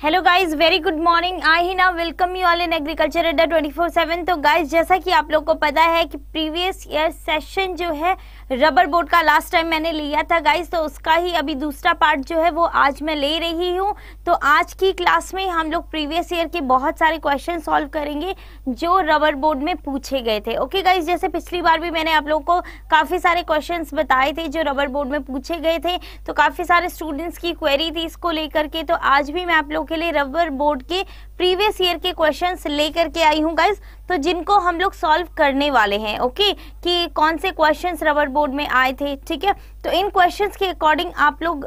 Hello guys very good morning I ही ना welcome you all in agriculture Adda 24/7 तो guys जैसा कि आप लोग को पता है कि प्रीवियस ईयर सेशन जो है रबर बोर्ड का लास्ट टाइम मैंने लिया था गाइस तो उसका ही अभी दूसरा पार्ट जो है, वो आज मैं ले रही हूँ. तो आज की क्लास में हम लोग प्रीवियस ईयर के बहुत सारे क्वेश्चन सॉल्व करेंगे, जो रबर बोर्ड में पूछे गए थे. ओके गाइज़ जैसे पिछली बार भी मैंने आप लोग को काफ़ी सारे क्वेश्चन बताए थे, जो रबर बोर्ड में पूछे गए थे. तो काफ़ी सारे स्टूडेंट्स की क्वेरी थी इसको लेकर के. तो आज भी मैं आप लोग के लिए रबर बोर्ड के प्रीवियस ईयर के क्वेश्चंस लेकर के आई हूँ गाइज़ तो जिनको हम लोग सॉल्व करने वाले हैं ओके कि कौन से क्वेश्चंस रबर बोर्ड में आए थे, ठीक है? तो इन क्वेश्चंस के अकॉर्डिंग आप लोग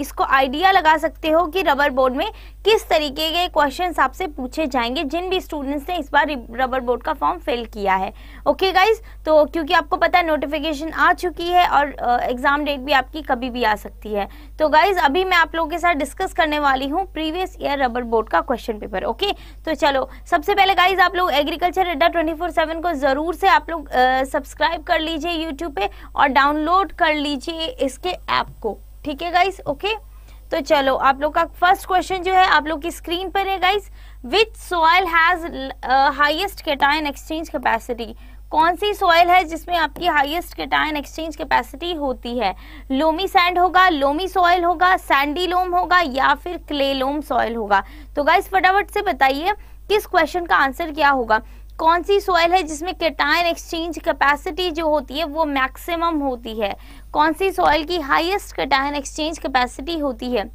इसको आइडिया लगा सकते हो कि रबर बोर्ड में किस तरीके के क्वेश्चंस आपसे पूछे जाएँगे, जिन भी स्टूडेंट्स ने इस बार रबर बोर्ड का फॉर्म फिल किया है ओके गाइज़ तो क्योंकि आपको पता है नोटिफिकेशन आ चुकी है और एग्ज़ाम डेट भी आपकी कभी भी आ सकती है। तो गाइज़ अभी मैं आप लोगों के साथ डिस्कस करने वाली हूँ प्रीवियस ईयर रबर बोर्ड का क्वेश्चन पेपर ओके तो चलो, सबसे पहले गाइज़ आप लोग एग्रीकल्चर अड्डा ट्वेंटी फोर सेवन को ज़रूर से आप लोग सब्सक्राइब कर लीजिए यूट्यूब पे और डाउनलोड कर लीजिए इसके ऐप को, ठीक है गाइज़ ओके तो चलो, आप लोग का फ़र्स्ट क्वेश्चन जो है, आप लोग की स्क्रीन पर है guys which soil has highest cation exchange capacity कौन सी सॉइल है जिसमें आपकी हाईएस्ट केटाइन एक्सचेंज कैपेसिटी होती है? लोमी सैंड होगा लोमी सॉइल होगा सैंडी लोम होगा या फिर क्ले लोम सॉइल होगा? तो गाइस फटाफट से बताइए, किस क्वेश्चन का आंसर क्या होगा? कौन सी सॉइल है जिसमें केटाइन एक्सचेंज कैपेसिटी जो होती है, वो मैक्सिमम होती है? कौन सी सॉइल की हाईएस्ट केटाइन एक्सचेंज कैपेसिटी होती है?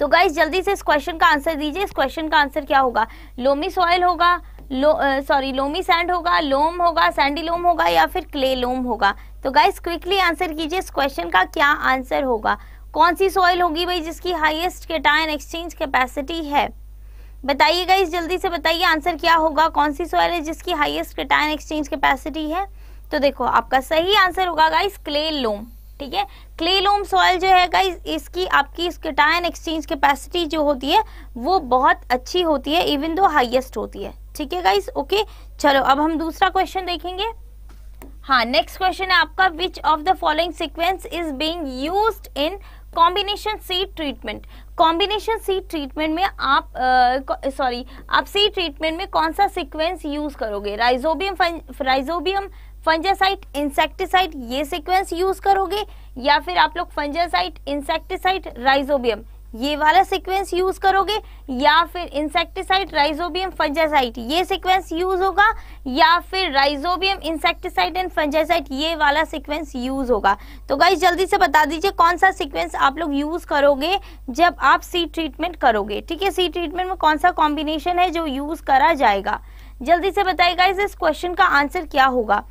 तो गाइस जल्दी से इस क्वेश्चन का आंसर दीजिए। इस क्वेश्चन का आंसर क्या होगा? लोमी सॉइल होगा लो सॉरी लोमी सैंड होगा लोम होगा सैंडी लोम होगा या फिर क्ले लोम होगा। तो गाइस क्विकली आंसर कीजिए इस क्वेश्चन का क्या आंसर होगा। कौन सी सॉइल होगी भाई जिसकी हाईएस्ट केटाइन एक्सचेंज कैपेसिटी है? बताइए गाइस जल्दी से बताइए आंसर क्या होगा। कौन सी सॉइल है जिसकी हाईएस्ट केटाइन एक्सचेंज कैपेसिटी है? तो देखो, आपका सही आंसर होगा गाइस क्ले लोम ठीक है? क्ले लोम सॉइल जो है गाइस इसकी आपकी केटाइन एक्सचेंज कैपेसिटी जो होती है, वो बहुत अच्छी होती है इवन दो हाईएस्ट होती है। ठीक है गाइस ओके चलो, अब हम दूसरा क्वेश्चन देखेंगे। हाँ नेक्स्ट क्वेश्चन है आपका which of the following sequence is being used in combination seed treatment combination seed treatment में आप सॉरी आप सीड ट्रीटमेंट में कौन सा सीक्वेंस यूज़ करोगे? राइजोबियम राइजोबियम फंजासाइट इंसेक्टिसाइड ये सीक्वेंस यूज़ करोगे? या फिर आप लोग फंजासाइट इंसेक्टिसाइड राइजोबियम ये वाला सीक्वेंस यूज़ करोगे, या फिर इंसेक्टिसाइड राइजोबियम फंजासाइट ये सीक्वेंस यूज़ होगा, या फिर राइजोबियम इंसेक्टिसाइड एंड फंजासाइट ये वाला सीक्वेंस यूज़ होगा। तो गाइस जल्दी से बता दीजिए कौन सा सीक्वेंस आप लोग यूज़ करोगे जब आप सी ट्रीटमेंट करोगे। ठीक है सी ट्रीटमेंट में कौन सा कॉम्बिनेशन है जो यूज़ करा जाएगा? जल्दी से बताइएगा इस क्वेश्चन का आंसर क्या होगा?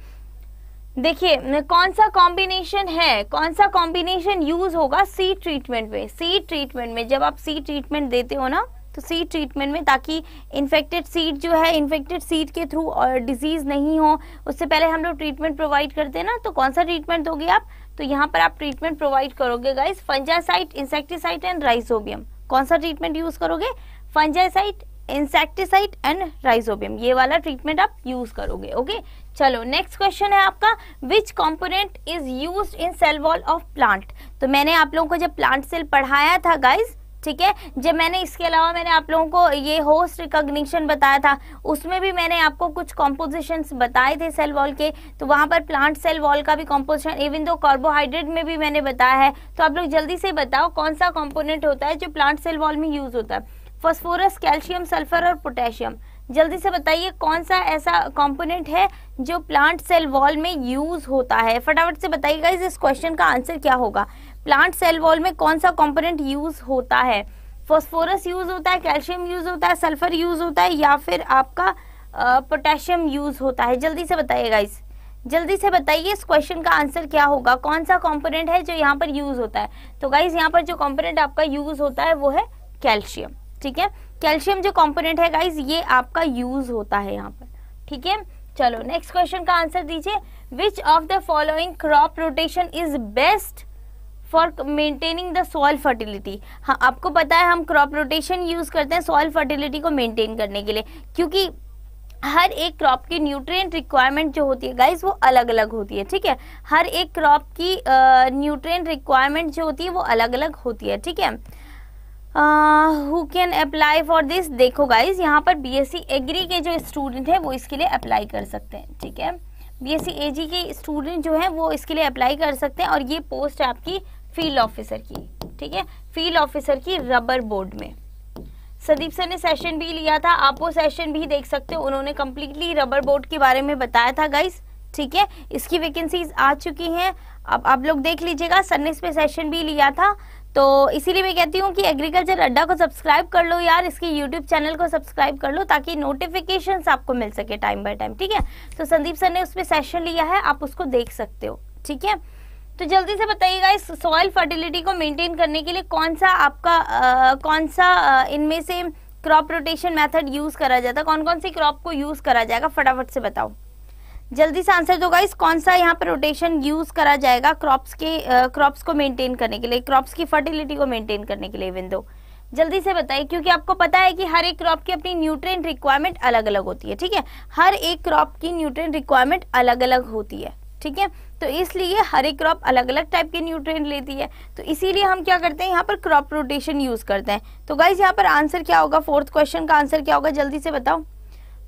देखिए कौन सा कॉम्बिनेशन है? कौन सा कॉम्बिनेशन यूज़ होगा सी ट्रीटमेंट में? सी ट्रीटमेंट में जब आप सी ट्रीटमेंट देते हो ना तो सीड ट्रीटमेंट में ताकि इन्फेक्टेड सीड जो है इन्फेक्टेड सीड के थ्रू और डिज़ीज़ नहीं हो, उससे पहले हम लोग ट्रीटमेंट प्रोवाइड करते हैं ना तो कौन सा ट्रीटमेंट दोगे आप? तो यहाँ पर आप ट्रीटमेंट प्रोवाइड करोगे guys fungicide insecticide and rhizobium कौन सा ट्रीटमेंट यूज़ करोगे? फंजासाइट इंसेक्टिसाइड एंड राइजोबियम ये वाला ट्रीटमेंट आप यूज़ करोगे ओके चलो नेक्स्ट क्वेश्चन है आपका which component is use in cell wall of plant तो मैंने आप लोगों को जब प्लांट सेल पढ़ाया था गाइज़ ठीक है? जब मैंने इसके अलावा मैंने आप लोगों को ये होस्ट रिकॉग्निशन बताया था, उसमें भी मैंने आपको कुछ कॉम्पोजिशन बताए थे सेल वॉल के। तो वहाँ पर प्लांट सेल वॉल का भी कॉम्पोजिशन इवन दो कार्बोहाइड्रेट में भी मैंने बताया है। तो आप लोग जल्दी से बताओ कौन सा कॉम्पोनेंट होता है जो प्लांट सेल वॉल में यूज़ होता है। फॉस्फोरस, कैल्शियम, सल्फ़र और पोटेशियम। जल्दी से बताइए कौन सा ऐसा कंपोनेंट है जो प्लांट सेल वॉल में यूज़ होता है? फटाफट से बताइएगा इस क्वेश्चन का आंसर क्या होगा? प्लांट सेल वॉल में कौन सा कंपोनेंट यूज़ होता है? फॉस्फोरस यूज़ होता है, कैल्शियम यूज़ होता है, सल्फ़र यूज़ होता है या फिर आपका पोटेशियम यूज़ होता है? जल्दी से बताइएगा इस जल्दी से बताइए, इस क्वेश्चन का आंसर क्या होगा? कौन सा कंपोनेंट है जो यहाँ पर यूज़ होता है? तो गाइज़ यहाँ पर जो कंपोनेंट आपका यूज़ होता है, वो है कैल्शियम। ठीक है? कैल्शियम जो कंपोनेंट है गाइज़ ये आपका यूज़ होता है यहाँ पर। ठीक है? चलो नेक्स्ट क्वेश्चन का आंसर दीजिए। Which of the following crop rotation is best for maintaining the soil fertility हाँ आपको पता है, हम क्रॉप रोटेशन यूज़ करते हैं सॉइल फर्टिलिटी को मेंटेन करने के लिए। क्योंकि हर एक क्रॉप की न्यूट्रिएंट रिक्वायरमेंट जो होती है गाइस वो अलग अलग होती है, ठीक है? हर एक क्रॉप की न्यूट्रिएंट रिक्वायरमेंट जो होती है, वो अलग अलग होती है, ठीक है? Who can apply for this देखो गाइज़ यहाँ पर बी बीएससी एग्री के जो स्टूडेंट है, वो इसके लिए अप्लाई कर सकते हैं, ठीक है? बी बीएससी एजी के स्टूडेंट जो है, वो इसके लिए अप्लाई कर सकते हैं और ये पोस्ट आपकी फ़ील्ड ऑफिसर की, ठीक है? फ़ील्ड ऑफिसर की रबर बोर्ड में। सदीप सर ने सेशन भी लिया था, आप वो सेशन भी देख सकते हो, उन्होंने कम्प्लीटली रबर बोर्ड के बारे में बताया था गाइज़ ठीक है? इसकी वैकेंसीज आ चुकी हैं, अब आप लोग देख लीजिएगा सर ने इस पे सेशन भी लिया था। तो इसीलिए मैं कहती हूँ कि एग्रीकल्चर अड्डा को सब्सक्राइब कर लो यार इसके यूट्यूब चैनल को सब्सक्राइब कर लो ताकि नोटिफिकेशन आपको मिल सके टाइम बाय टाइम ठीक है? तो संदीप सर ने उसमें सेशन लिया है आप उसको देख सकते हो ठीक है? तो जल्दी से बताइएगा इस सॉइल फर्टिलिटी को मेंटेन करने के लिए कौन सा आपका आ, कौन सा इनमें से क्रॉप रोटेशन मेथड यूज़ करा जाता है? कौन कौन सी क्रॉप को यूज़ करा जाएगा? फटाफट से बताओ। जल्दी से आंसर दो गाइस कौन सा यहाँ पर रोटेशन यूज़ करा जाएगा क्रॉप्स के क्रॉप्स को मेंटेन करने के लिए क्रॉप्स की फर्टिलिटी को मेंटेन करने के लिए विंदो जल्दी से बताइए, क्योंकि आपको पता है कि हर एक क्रॉप की अपनी न्यूट्रिएंट रिक्वायरमेंट अलग अलग होती है, ठीक है? हर एक क्रॉप की न्यूट्रिएंट रिक्वायरमेंट अलग अलग होती है, ठीक है? तो इसलिए हर एक क्रॉप अलग अलग टाइप के न्यूट्रिएंट लेती है। तो इसीलिए हम क्या करते हैं, यहाँ पर क्रॉप रोटेशन यूज़ करते हैं। तो गाइज़ यहाँ पर आंसर क्या होगा? फोर्थ क्वेश्चन का आंसर क्या होगा? जल्दी से बताओ।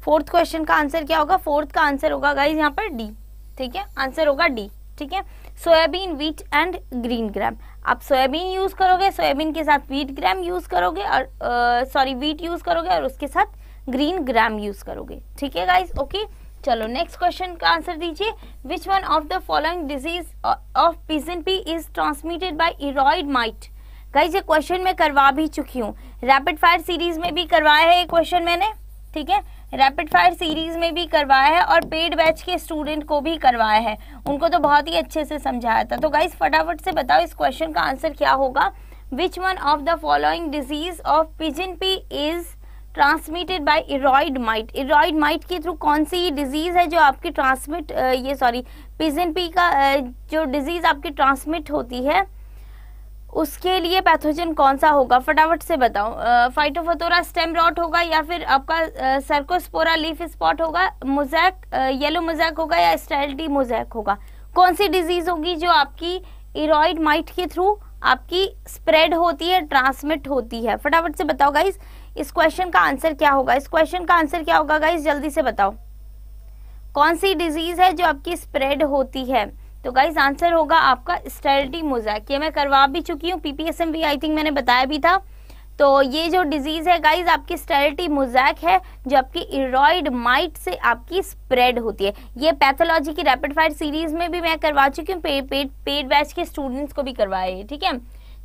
फोर्थ क्वेश्चन का आंसर क्या होगा? फोर्थ का आंसर होगा गाइज़ यहाँ पर डी ठीक है? आंसर होगा डी ठीक है? Soybean wheat and green gram आप सोयाबीन यूज़ करोगे, सोयाबीन के साथ वीट ग्राम यूज़ करोगे और सॉरी वीट यूज़ करोगे और उसके साथ ग्रीन ग्राम यूज़ करोगे, ठीक है गाइज़ ओके चलो नेक्स्ट क्वेश्चन का आंसर दीजिए। Which one of the following disease of pigeon pea is transmitted by eriophyid mite guys ये क्वेश्चन मैं करवा भी चुकी हूँ। रैपिड फायर सीरीज़ में भी करवाया है ये क्वेश्चन मैंने, ठीक है? रैपिड फायर सीरीज़ में भी करवाया है और पेड बैच के स्टूडेंट को भी करवाया है। उनको तो बहुत ही अच्छे से समझाया था। तो गाइज़ फटाफट से बताओ इस क्वेश्चन का आंसर क्या होगा? Which one of the following disease of pigeon pea is transmitted by eriophyid mite eriophyid mite के थ्रू कौन सी डिज़ीज़ है जो आपकी ट्रांसमिट ये सॉरी पिजन पी का जो डिज़ीज़ आपकी ट्रांसमिट होती है? उसके लिए पैथोजन कौन सा होगा? फटाफट से बताओ। फाइटोफोतोरा स्टेम रॉट होगा या फिर आपका सर्कोस्पोरा लीफ स्पॉट होगा मोजैक येलो मोजैक होगा या स्टाइल्टी मोजैक होगा? कौन सी डिज़ीज़ होगी जो आपकी इरॉइड माइट के थ्रू आपकी स्प्रेड होती है ट्रांसमिट होती है? फटाफट से बताओ गाइज़ इस क्वेश्चन का आंसर क्या होगा? इस क्वेश्चन का आंसर क्या होगा गाइज़ जल्दी से बताओ। कौन सी डिज़ीज़ है जो आपकी स्प्रेड होती है? तो गाइज़ आंसर होगा आपका स्टेरिटी मोजैक ये मैं करवा भी चुकी हूँ पीपीएसएम भी आई थिंक मैंने बताया भी था। तो ये जो डिज़ीज़ है गाइज़ आपकी स्टेरिटी मोजैक है जो आपकी इरॉइड माइट से आपकी स्प्रेड होती है। ये पैथोलॉजी की रैपिड फायर सीरीज़ में भी मैं करवा चुकी हूँ पेड पेड बैच के स्टूडेंट्स को भी करवाए, ठीक है?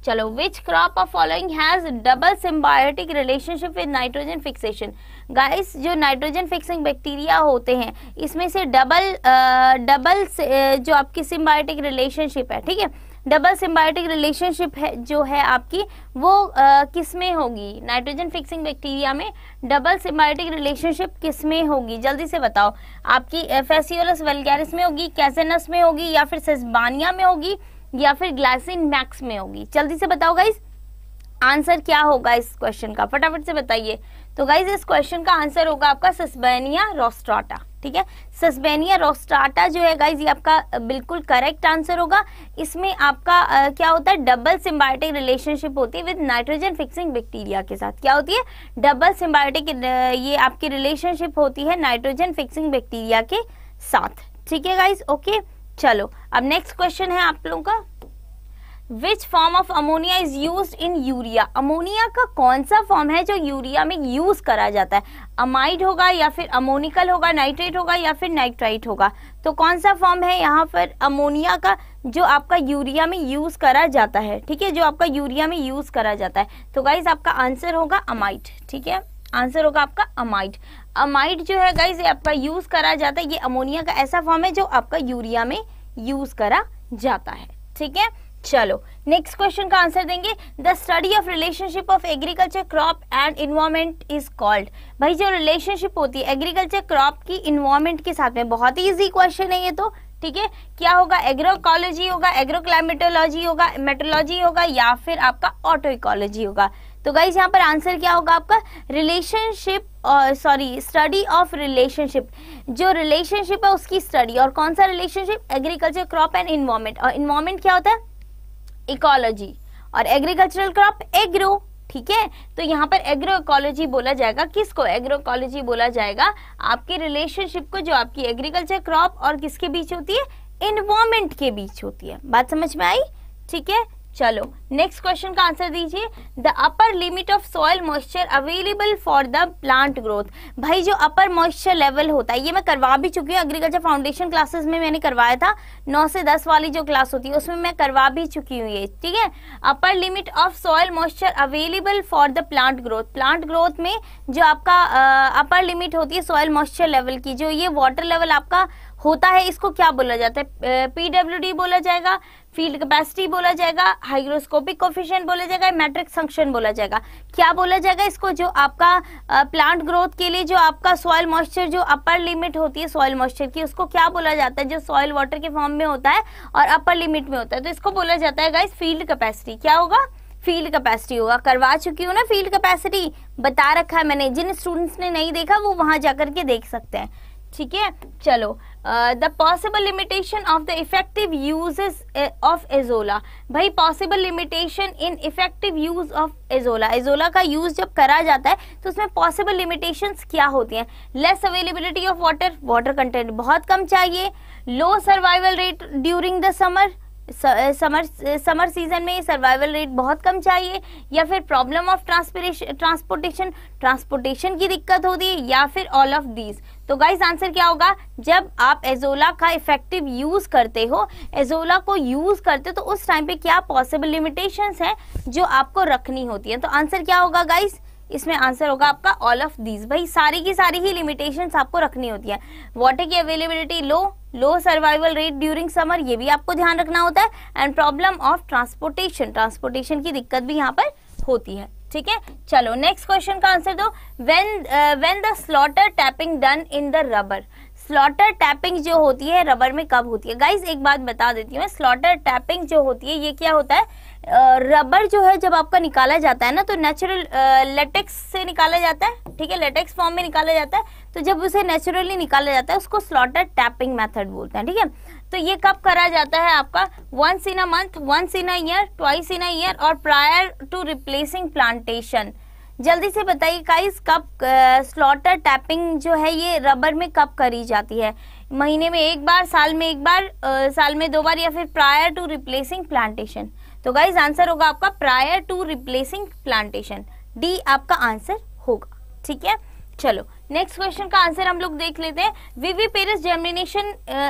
चलो which crop of following has double symbiotic relationship with nitrogen fixation guys जो नाइट्रोजन फिक्सिंग बैक्टीरिया होते हैं, इसमें से डबल डबल जो आपकी सिम्बायोटिक रिलेशनशिप है, ठीक है? डबल सिम्बायोटिक रिलेशनशिप है, जो है आपकी, वो किसमें होगी? नाइट्रोजन फिक्सिंग बैक्टीरिया में डबल सिम्बायोटिक रिलेशनशिप किसमें होगी? जल्दी से बताओ। आपकी फेसियोलस वेलगैरिस में होगी कैसेनस में होगी, या फिर सेस्बानिया में होगी, या फिर ग्लासिन मैक्स में होगी? जल्दी से बताओ गाइस आंसर क्या होगा इस क्वेश्चन का? फटाफट से बताइए। तो गाइज़ इस क्वेश्चन का आंसर होगा आपका सस्बेनिया रोस्ट्राटा ठीक है? सस्बेनिया रोस्ट्राटा जो है गाइज़ ये आपका बिल्कुल करेक्ट आंसर होगा। इसमें आपका आ, क्या होता है? डबल सिम्बायोटिक रिलेशनशिप होती है विद नाइट्रोजन फिक्सिंग बैक्टीरिया के साथ। क्या होती है? डबल सिम्बायोटिक ये आपकी रिलेशनशिप होती है नाइट्रोजन फिक्सिंग बैक्टीरिया के साथ। ठीक है गाइज़ ओके चलो अब नेक्स्ट क्वेश्चन है आप लोगों का। Which form of ammonia is use in urea ammonia का कौन सा फॉर्म है जो यूरिया में यूज़ करा जाता है? अमाइड होगा या फिर अमोनिकल होगा नाइट्रेट होगा या फिर नाइट्राइट होगा? तो कौन सा फॉर्म है यहाँ पर अमोनिया का जो आपका यूरिया में यूज़ करा जाता है? ठीक है, जो आपका यूरिया में यूज़ करा जाता है। तो गाइज़ आपका आंसर होगा अमाइड ठीक है? आंसर होगा आपका अमाइड अमाइड जो है गाइज़ ये आपका यूज़ करा जाता है। ये अमोनिया का ऐसा फॉर्म है जो आपका यूरिया में यूज़ करा जाता है। ठीक है? चलो नेक्स्ट क्वेश्चन का आंसर देंगे। The study of relationship of agriculture crop and environment is called भाई, जो रिलेशनशिप होती है एग्रीकल्चर क्रॉप की इन्वायरमेंट के साथ में बहुत ही इजी क्वेश्चन है ये तो ठीक है? क्या होगा? एग्रोकोलॉजी होगा एग्रोक्लाइमेटोलॉजी होगा मेट्रोलॉजी होगा या फिर आपका ऑटो इकोलॉजी होगा। तो गाइज़ यहाँ पर आंसर क्या होगा आपका? Relationship sorry study of relationship जो रिलेशनशिप है उसकी स्टडी और कौन सा relationship agriculture crop and environment और इन्वायरमेंट क्या होता है? इकोलॉजी और एग्रीकल्चरल क्रॉप एग्रो ठीक है? तो यहाँ पर एग्रो इकोलॉजी बोला जाएगा। किसको एग्रो इकोलॉजी बोला जाएगा? आपके रिलेशनशिप को जो आपकी एग्रीकल्चर क्रॉप और किसके बीच होती है? इन्वायरमेंट के बीच होती है। बात समझ में आई? ठीक है? चलो नेक्स्ट क्वेश्चन का आंसर दीजिए। The upper limit of soil moisture available for the plant growth भाई, जो अपर मॉइस्चर लेवल होता है, ये मैं करवा भी चुकी हूँ। एग्रीकल्चर फाउंडेशन क्लासेस में मैंने करवाया था। नौ से दस वाली जो क्लास होती है, उसमें मैं करवा भी चुकी हूँ ये, ठीक है? Upper limit of soil moisture available for the plant growth plant growth में जो आपका अपर लिमिट होती है सॉइल मॉइस्चर लेवल की, जो ये वाटर लेवल आपका होता है, इसको क्या बोला जाता है? पीडब्ल्यू बोला जाएगा, फ़ील्ड कैपेसिटी बोला जाएगा, हाइग्रोस्कोपिक कोफिशियंट बोला जाएगा मैट्रिक फ़ंक्शन बोला जाएगा। क्या बोला जाएगा इसको? जो आपका प्लांट ग्रोथ के लिए जो आपका सॉइल मॉइस्चर, जो अपर लिमिट होती है सॉइल मॉइस्चर की, उसको क्या बोला जाता है? जो सॉइल वाटर के फॉर्म में होता है और अपर लिमिट में होता है। तो इसको बोला जाता है गाइस फ़ील्ड कैपेसिटी। क्या होगा? फ़ील्ड कैपेसिटी होगा। करवा चुकी हूँ ना फ़ील्ड कैपेसिटी? बता रखा है मैंने। जिन स्टूडेंट्स ने नहीं देखा, वो वहाँ जाकर के देख सकते हैं। ठीक है? चलो। The possible limitation of the effective use of azolla भाई possible limitation in effective use of azolla azolla का यूज़ जब करा जाता है तो उसमें पॉसिबल लिमिटेशन क्या होती हैं? Less availability of water water content बहुत कम चाहिए. Low survival rate during the summer summer summer season में सर्वाइवल रेट बहुत कम चाहिए, या फिर प्रॉब्लम ऑफ़ ट्रांसपोर्टेशन ट्रांसपोर्टेशन की दिक्कत होती है, या फिर ऑल ऑफ़ दीज तो गाइस आंसर क्या होगा? जब आप एजोला का इफ़ेक्टिव यूज़ करते हो एजोला को यूज़ करते हो तो उस टाइम पे क्या पॉसिबल लिमिटेशंस हैं जो आपको रखनी होती है? तो आंसर क्या होगा गाइस इसमें आंसर होगा आपका ऑल ऑफ़ दीज भाई, सारी की सारी ही लिमिटेशंस आपको रखनी होती है। वाटर की availability low low survival rate during summer ये भी आपको ध्यान रखना होता है। And problem of transportation transportation की दिक्कत भी यहाँ पर होती है। ठीक है? चलो नेक्स्ट क्वेश्चन का आंसर दो। When when the slaughter tapping done in the rubber slaughter tapping जो होती है रबर में कब होती है? गाइस एक बात बता देती हूँ स्लॉटर टैपिंग जो होती है, ये क्या होता है? रबर जो है, जब आपका निकाला जाता है ना तो नेचुरल लेटेक्स से निकाला जाता है। ठीक है लेटेक्स फॉर्म में निकाला जाता है। तो जब उसे नेचुरली निकाला जाता है, उसको स्लॉटर टैपिंग मेथड बोलते हैं। ठीक है? तो ये कब करा जाता है आपका? Once in a month once in a year twice in a year और प्रायर टू रिप्लेसिंग प्लांटेशन जल्दी से बताइए काइस कब स्लॉटर टैपिंग जो है ये रबर में कब करी जाती है? महीने में एक बार साल में एक बार आ, साल में दो बार या फिर प्रायर टू रिप्लेसिंग प्लांटेशन तो गाइज़ आंसर होगा आपका prior to replacing plantation D आपका आंसर होगा। ठीक है? चलो नेक्स्ट क्वेश्चन का आंसर हम लोग देख लेते हैं. Viviparous germination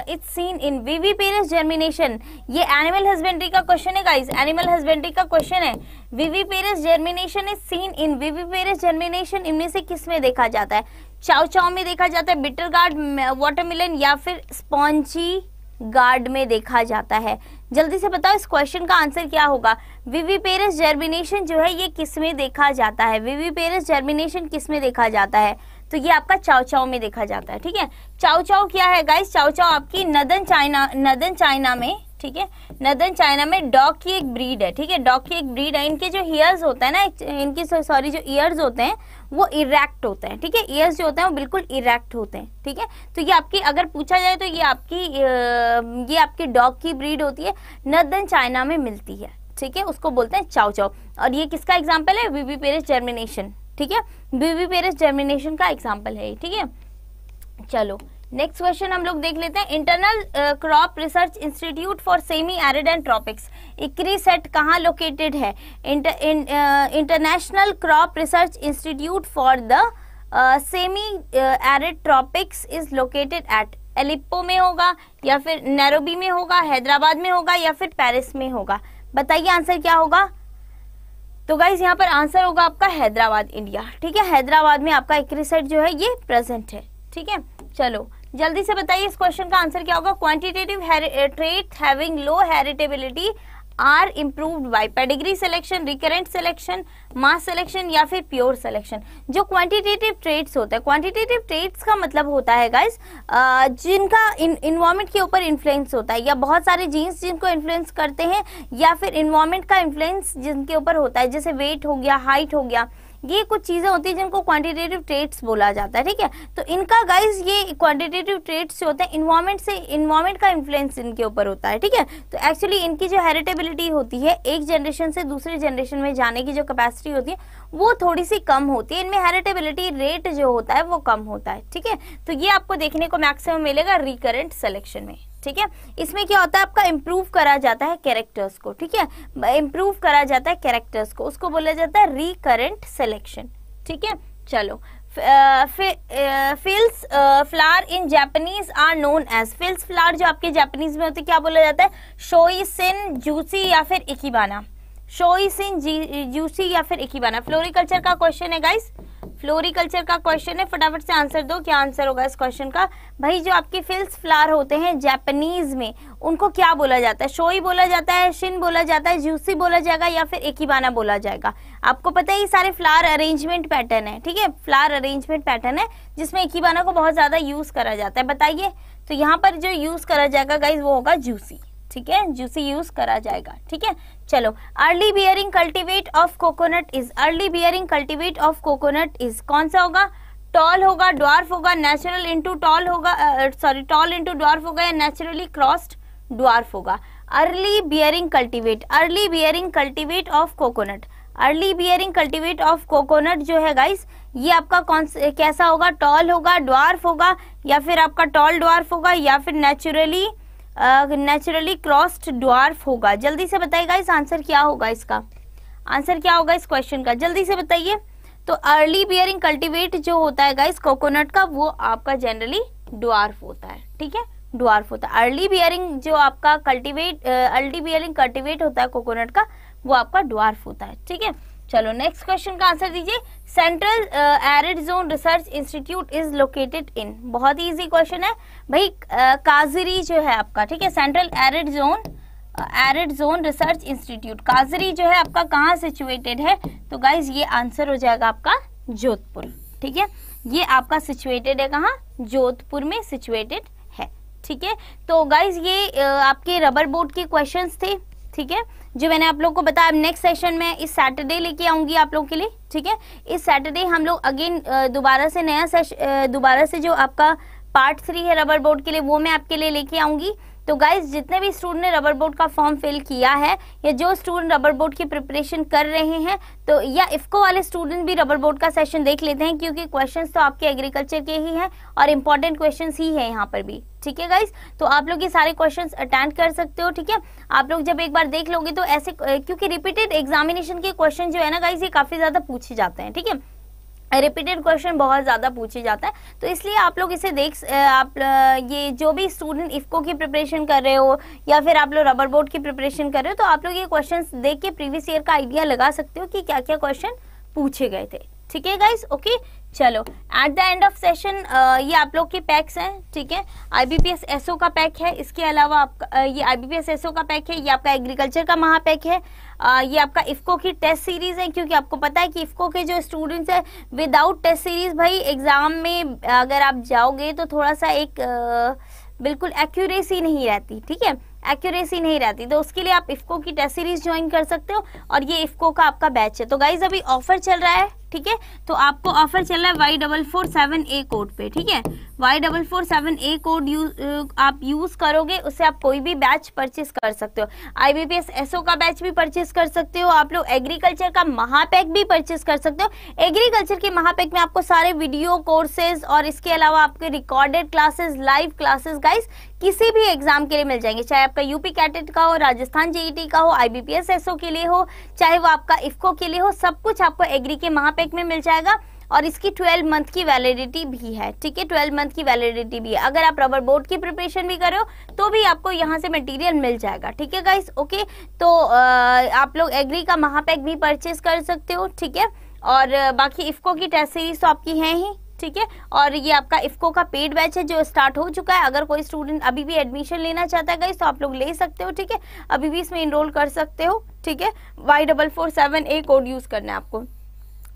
is seen in viviparous germination ये एनिमल हस्बेंड्री का क्वेश्चन है गाइस एनिमल हस्बेंड्री का क्वेश्चन है. Viviparous germination is seen in viviparous germination इनमें से किसमें देखा जाता है? चाव चाव में देखा जाता है बिटर गार्ड वाटरमेलन या फिर स्पॉन्ची गार्ड में देखा जाता है. जल्दी से बताओ इस क्वेश्चन का आंसर क्या होगा? विवीपेरस जर्मिनेशन जो है, ये किसमें देखा जाता है? विवीपेरस जर्मिनेशन किसमें देखा जाता है? तो ये आपका चाव चाव में देखा जाता है, ठीक है? चाव चाव क्या है गाइस चाव चाव आपकी नदन चाइना नदन चाइना में, ठीक है? नदन चाइना में डॉग की एक ब्रीड है, ठीक है? डॉग की एक ब्रीड है, इनके जो ईयर्स होते हैं ना, इनकी सॉरी जो ईयर्स होते हैं, वो इरेक्ट होते हैं, ठीक है? ईयर्स जो होते हैं, वो बिल्कुल इरेक्ट होते हैं, ठीक है? तो ये आपकी, अगर पूछा जाए तो ये आपकी ये आपकी डॉग की ब्रीड होती है, नदन चाइना में मिलती है, ठीक है? उसको बोलते हैं चाव चाव और ये किसका एग्ज़ाम्पल है? बीबी पेरिस जर्मिनेशन ठीक है? बीबी पेरिस जर्मिनेशन का एग्ज़ाम्पल है ठीक है? चलो नेक्स्ट क्वेश्चन हम लोग देख लेते हैं। Internal crop research institute for semi arid and tropics ICRISAT कहाँ लोकेटेड है? International crop research institute for the semi arid tropics is located at Aleppo में होगा, या फिर नैरोबी में होगा हैदराबाद में होगा, या फिर पेरिस में होगा। बताइए आंसर क्या होगा? तो गाइज़ यहाँ पर आंसर होगा आपका हैदराबाद इंडिया ठीक है? हैदराबाद में आपका एक जो है, ये प्रेजेंट है। ठीक है? चलो, जल्दी से बताइए इस क्वेश्चन का आंसर क्या होगा? Quantitative trait having low heritability are improved by pedigree selection recurrent selection mass selection या फिर प्योर सिलेक्शन जो क्वांटिटेटिव ट्रेड्स होता है क्वांटिटेटिव ट्रेड्स का मतलब होता है गाइस जिनका इन्वायरमेंट के ऊपर इन्फ्लुएंस होता है, या बहुत सारे जीन्स जिनको इन्फ्लुएंस करते हैं, या फिर इन्वायरमेंट का इन्फ्लुएंस जिनके ऊपर होता है, जैसे वेट हो गया हाइट हो गया ये कुछ चीज़ें होती है जिनको क्वांटिटेटिव ट्रेड्स बोला जाता है, ठीक है? तो इनका गाइज़ ये क्वांटिटेटिव ट्रेड्स जो होते हैं इन्वायरमेंट से इन्वायरमेंट का इन्फ्लुएंस इनके ऊपर होता है, ठीक है? तो एक्चुअली इनकी जो हेरिटेबिलिटी होती है, एक जनरेशन से दूसरे जनरेशन में जाने की जो कैपेसिटी होती है, वो थोड़ी सी कम होती है। इनमें हेरिटेबिलिटी रेट जो होता है, वो कम होता है, ठीक है? तो ये आपको देखने को मैक्सिमम मिलेगा रिकरेंट सेलेक्शन में। ठीक है? इसमें क्या होता है? आपका इम्प्रूव करा जाता है कैरेक्टर्स को, ठीक है? इम्प्रूव करा जाता है कैरेक्टर्स को। उसको बोला जाता है रिकरेंट सेलेक्शन ठीक है? चलो। Fills flower in Japanese are known as fills flower जो आपके जापानीज में होते क्या बोला जाता है? शोई सिन जूसी या फिर इकीबाना शोई सिन जूसी या फिर इकीबाना फ्लोरिकल्चर का क्वेश्चन है गाइस फ्लोरिकल्चर का क्वेश्चन है. फटाफट से आंसर दो, क्या आंसर होगा इस क्वेश्चन का? भाई, जो आपके फिल्स फ्लावर होते हैं जापानीज में, उनको क्या बोला जाता है? शोई बोला जाता है, शिन बोला जाता है, जूसी बोला जाएगा या फिर एकीबाना बोला जाएगा? आपको पता है ये सारे फ्लावर अरेंजमेंट पैटर्न है, ठीक है? फ्लावर अरेंजमेंट पैटर्न है, जिसमें एकीबाना को बहुत ज़्यादा यूज़ करा जाता है। बताइए तो यहाँ पर जो यूज़ करा जाएगा गाइज़ वो होगा जूसी। ठीक है? जूसी यूज़ करा जाएगा, ठीक है? चलो early bearing cultivate of coconut is early bearing cultivate of coconut is कौन सा होगा? टॉल होगा ड्वार्फ होगा नेचुरल इंटू टॉल होगा सॉरी टॉल इंटू ड्वार्फ होगा या नेचुरली क्रॉस्ड ड्वार्फ होगा? Early bearing cultivate early bearing cultivate of coconut early bearing cultivate of coconut जो है गाइस ये आपका कौन कैसा होगा? टॉल होगा ड्वार्फ होगा या फिर आपका टॉल ड्वार्फ होगा या फिर नेचुरली नेचुरली क्रॉस्ड ड्वार्फ होगा। जल्दी से बताइएगा इस आंसर क्या होगा इसका? आंसर क्या होगा इस क्वेश्चन का? जल्दी से बताइए। तो अर्ली बियरिंग कल्टीवेट जो होता है गाइस कोकोनट का, वो आपका जनरली ड्वार्फ होता है। ठीक है? ड्वार्फ होता है। अर्ली बियरिंग जो आपका कल्टीवेट अर्ली बियरिंग कल्टीवेट होता है कोकोनट का, वो आपका ड्वार्फ होता है। ठीक है? चलो नेक्स्ट क्वेश्चन का आंसर दीजिए। Central arid zone research institute is located in बहुत ही इजी क्वेश्चन है। भाई uh, काजरी जो है आपका ठीक है? Central arid zone arid zone research institute काजरी जो है आपका कहाँ सिचुएटेड है? तो गाइज़ ये आंसर हो जाएगा आपका जोधपुर ठीक है? ये आपका सिचुएटेड है कहाँ? जोधपुर में सिचुएटेड है ठीक है? तो गाइज़ ये uh, आपके रबर बोर्ड के क्वेश्चंस थे। ठीक है? जो मैंने आप लोग को बताया नेक्स्ट सेशन में इस सैटरडे लेके आऊँगी आप लोग के लिए, ठीक है? इस सैटरडे हम लोग अगेन दोबारा से नया सेशन दोबारा से जो आपका पार्ट थ्री है रबर बोर्ड के लिए, वो मैं आपके लिए लेके आऊँगी। तो गाइज़ जितने भी स्टूडेंट ने रबर बोर्ड का फॉर्म फिल किया है, या जो स्टूडेंट रबर बोर्ड की प्रिपरेशन कर रहे हैं तो या इफ्को वाले स्टूडेंट भी रबर बोर्ड का सेशन देख लेते हैं, क्योंकि क्वेश्चंस तो आपके एग्रीकल्चर के ही हैं और इम्पोर्टेंट क्वेश्चंस ही है यहाँ पर भी। ठीक है गाइज़ तो आप लोग ये सारे क्वेश्चंस अटेंड कर सकते हो, ठीक है? आप लोग जब एक बार देख लोगे तो ऐसे, क्योंकि रिपीटेड एग्जामिनेशन के क्वेश्चन जो है ना गाइज़ ये काफ़ी ज़्यादा पूछे जाते हैं, ठीक है? रिपीटेड क्वेश्चन बहुत ज़्यादा पूछे जाता है। तो इसलिए आप लोग इसे देख आप ये जो भी स्टूडेंट इफ्को की प्रिपरेशन कर रहे हो या फिर आप लोग रबर बोर्ड की प्रिपरेशन कर रहे हो तो आप लोग ये क्वेश्चन देख के प्रीवियस ईयर का आइडिया लगा सकते हो कि क्या क्या क्वेश्चन पूछे गए थे। ठीक है गाइस ओके चलो at the end of session ये आप लोग के पैक्स हैं ठीक है? आईबीपीएस एसओ का पैक है इसके अलावा आपका ये आईबीपीएस एसओ का पैक है ये आपका एग्रीकल्चर का महापैक है आ, ये आपका इफ्को की टेस्ट सीरीज़ है क्योंकि आपको पता है कि इफ्को के जो स्टूडेंट्स हैं विदाउट टेस्ट सीरीज़ भाई एग्ज़ाम में अगर आप जाओगे तो थोड़ा सा एक आ, बिल्कुल एक्यूरेसी नहीं रहती ठीक है? एक्यूरेसी नहीं रहती तो उसके लिए आप इफ्को की टेस्ट सीरीज़ ज्वाइन कर सकते हो और ये इफ्को का आपका बैच है। तो गाइज़ अभी ऑफ़र चल रहा है। ठीक है? तो आपको ऑफ़र चल रहा है Y double four seven A code पे, ठीक है? Y double four seven A code आप यूज़ करोगे, उससे आप कोई भी बैच परचेस कर सकते हो। आईबीपीएस एसओ का बैच भी परचेस कर सकते हो, आप लोग एग्रीकल्चर का महापैक भी परचेस कर सकते हो। एग्रीकल्चर के महापैक में आपको सारे वीडियो कोर्सेज और इसके अलावा आपके recorded classes live classes guys किसी भी एग्ज़ाम के लिए मिल जाएँगे, चाहे आपका यूपी कैटेट का हो, राजस्थान जेईटी का हो, आईबीपीएस, एसओ के लिए हो, चाहे वो आपका इफ्को के लिए हो, सब कुछ आपको एग्री के महापैक में मिल जाएगा। और इसकी 12 मंथ की वैलिडिटी भी है, ठीक है? 12 मंथ की वैलिडिटी भी है। अगर आप रबर बोर्ड की प्रिपरेशन भी करो तो भी आपको यहाँ से मटेरियल मिल जाएगा, ठीक है गाइस ओके तो आप लोग एग्री का महापैक भी परचेज कर सकते हो, ठीक है? और, बाकी इफ्को की टेस्ट सीरीज़ तो आपकी है ही। ठीक है? और ये आपका इफ्को का पेड बैच है जो स्टार्ट हो चुका है। अगर कोई स्टूडेंट अभी भी एडमिशन लेना चाहता है तो आप लोग ले सकते हो, ठीक है? अभी भी इसमें इनरोल कर सकते हो, ठीक है? Y double four seven A code use करना है आपको।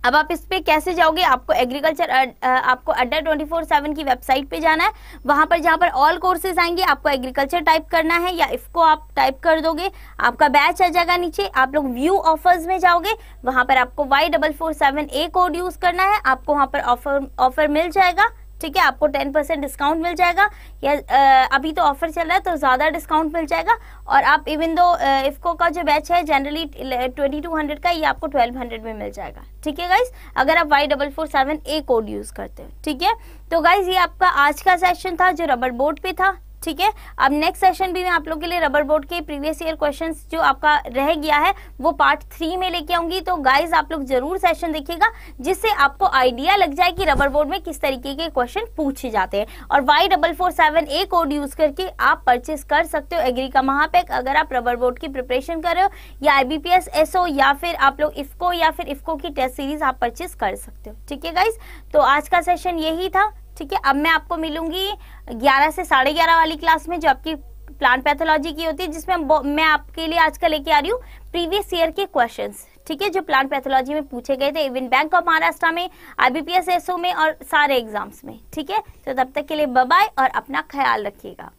अब आप इस पे कैसे जाओगे? आपको एग्रीकल्चर आपको अड्डा ट्वेंटी फोर सेवन की वेबसाइट पे जाना है। वहाँ पर जहाँ पर ऑल कोर्सेज आएँगे, आपको एग्रीकल्चर टाइप करना है या इफको आप टाइप कर दोगे। आपका बैच आ जाएगा नीचे। आप लोग व्यू ऑफर्स में जाओगे। वहाँ पर आपको Y double four seven A code use करना है। आपको वहाँ पर ऑफ़र ऑफ़र मिल जाएगा। ठीक है आपको टेन परसेंट डिस्काउंट मिल जाएगा। या आ, अभी तो ऑफ़र चल रहा है तो ज़्यादा डिस्काउंट मिल जाएगा। और आप इवन दो इफ़को का जो बैच है जनरली ट्वेंटी टू हंड्रेड का ये आपको ट्वेल्व हंड्रेड में मिल जाएगा। ठीक है गाइज़ अगर आप Y double four seven A code use करते हो ठीक है? तो गाइज़ ये आपका आज का सेशन था जो रबर बोर्ड पे था। ठीक है? अब नेक्स्ट सेशन भी मैं आप लोग के लिए रबर बोर्ड के प्रीवियस ईयर क्वेश्चंस जो आपका रह गया है, वो पार्ट थ्री में लेके आऊँगी। तो गाइज़ आप लोग ज़रूर सेशन देखिएगा, जिससे आपको आइडिया लग जाए कि रबर बोर्ड में किस तरीके के क्वेश्चन पूछे जाते हैं। और Y double four seven A code use करके आप परचेस कर सकते हो एग्री का महापैक। अगर आप रबर बोर्ड की प्रिपरेशन कर रहे हो, या आईबीपीएस एसओ या फिर आप लोग इफको या फिर इफको की टेस्ट सीरीज़ आप परचेस कर सकते हो। ठीक है गाइज़ तो आज का सेशन यही था। ठीक है, अब मैं आपको मिलूँगी 11 से साढ़े ग्यारह वाली क्लास में, जो आपकी प्लांट पैथोलॉजी की होती है, जिसमें मैं आपके लिए आज का लेके आ रही हूँ प्रीवियस ईयर के क्वेश्चंस ठीक है, जो प्लांट पैथोलॉजी में पूछे गए थे इवन बैंक ऑफ़ महाराष्ट्र में आईबीपीएस एसओ में और सारे एग्ज़ाम्स में, ठीक है तो तब तक के लिए बाय और अपना ख्याल रखिएगा।